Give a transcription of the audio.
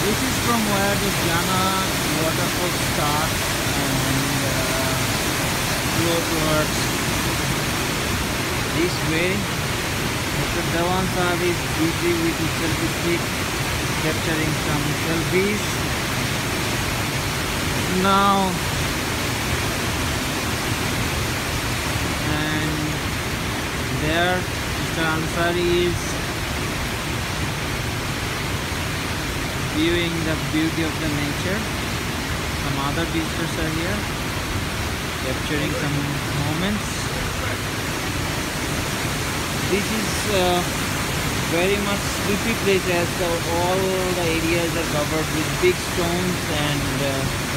from where the Jaana waterfall starts and uh, towards this way. Dewan Saab is busy with his selfie stick capturing some selfies. Now and there Mr. Ansari is viewing the beauty of the nature. Some other visitors are here capturing some moments. This is uh, very much sleepy place as the, all the areas are covered with big stones and uh,